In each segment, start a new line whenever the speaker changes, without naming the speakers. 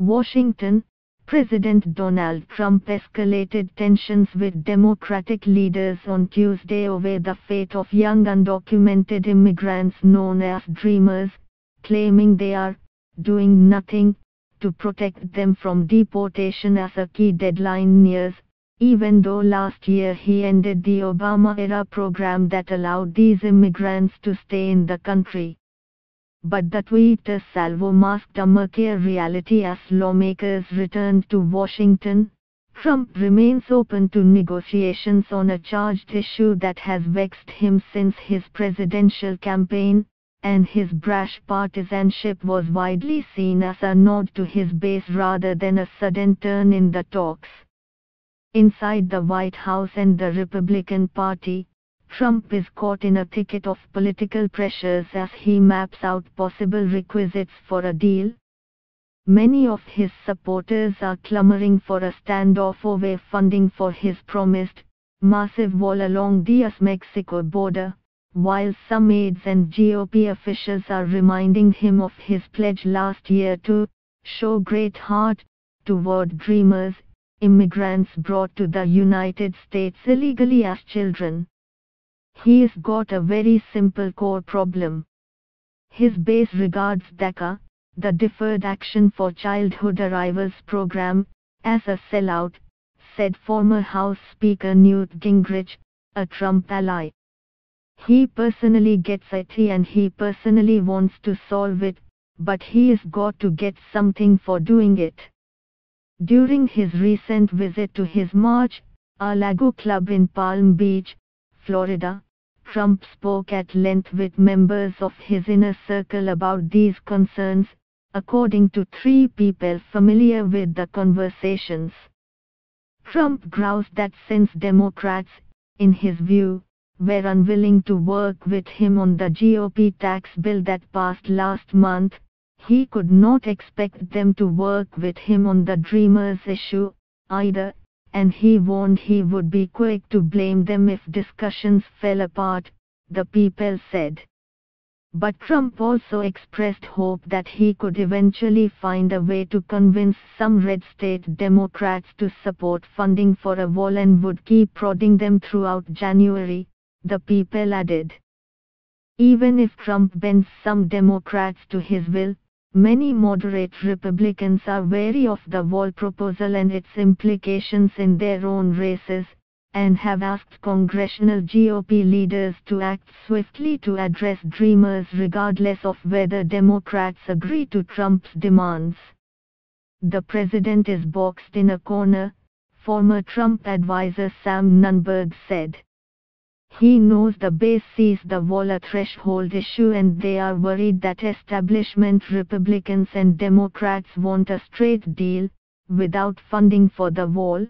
Washington, President Donald Trump escalated tensions with Democratic leaders on Tuesday over the fate of young undocumented immigrants known as Dreamers, claiming they are doing nothing to protect them from deportation as a key deadline nears, even though last year he ended the Obama-era program that allowed these immigrants to stay in the country but the Twitter salvo masked a murkier reality as lawmakers returned to Washington. Trump remains open to negotiations on a charged issue that has vexed him since his presidential campaign, and his brash partisanship was widely seen as a nod to his base rather than a sudden turn in the talks. Inside the White House and the Republican Party, Trump is caught in a thicket of political pressures as he maps out possible requisites for a deal. Many of his supporters are clamoring for a standoff over funding for his promised massive wall along the US-Mexico border, while some aides and GOP officials are reminding him of his pledge last year to show great heart toward dreamers, immigrants brought to the United States illegally as children. He's got a very simple core problem. His base regards DACA, the Deferred Action for Childhood Arrivals program, as a sellout, said former House Speaker Newt Gingrich, a Trump ally. He personally gets it and he personally wants to solve it, but he's got to get something for doing it. During his recent visit to his March, a Lago Club in Palm Beach, Florida, Trump spoke at length with members of his inner circle about these concerns, according to three people familiar with the conversations. Trump groused that since Democrats, in his view, were unwilling to work with him on the GOP tax bill that passed last month, he could not expect them to work with him on the Dreamers issue, either, and he warned he would be quick to blame them if discussions fell apart, the people said. But Trump also expressed hope that he could eventually find a way to convince some red state Democrats to support funding for a wall and would keep prodding them throughout January, the people added. Even if Trump bends some Democrats to his will, Many moderate Republicans are wary of the wall proposal and its implications in their own races, and have asked congressional GOP leaders to act swiftly to address Dreamers regardless of whether Democrats agree to Trump's demands. The president is boxed in a corner, former Trump advisor Sam Nunberg said. He knows the base sees the wall a threshold issue and they are worried that establishment Republicans and Democrats want a straight deal, without funding for the wall.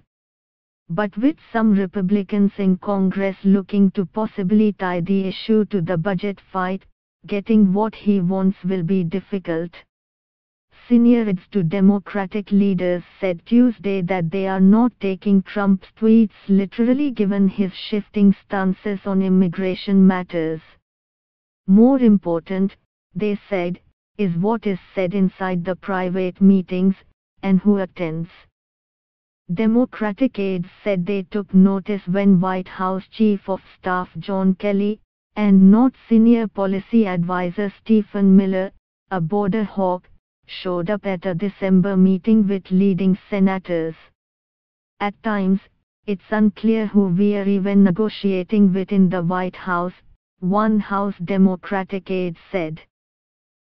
But with some Republicans in Congress looking to possibly tie the issue to the budget fight, getting what he wants will be difficult. Senior aides to Democratic leaders said Tuesday that they are not taking Trump's tweets literally given his shifting stances on immigration matters. More important, they said, is what is said inside the private meetings, and who attends. Democratic aides said they took notice when White House Chief of Staff John Kelly, and not senior policy advisor Stephen Miller, a border hawk, showed up at a December meeting with leading senators. At times, it's unclear who we're even negotiating with in the White House, one House Democratic aide said.